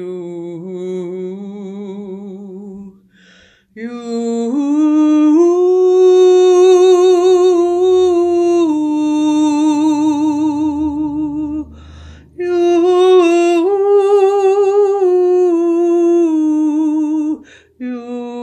you, you, you, you.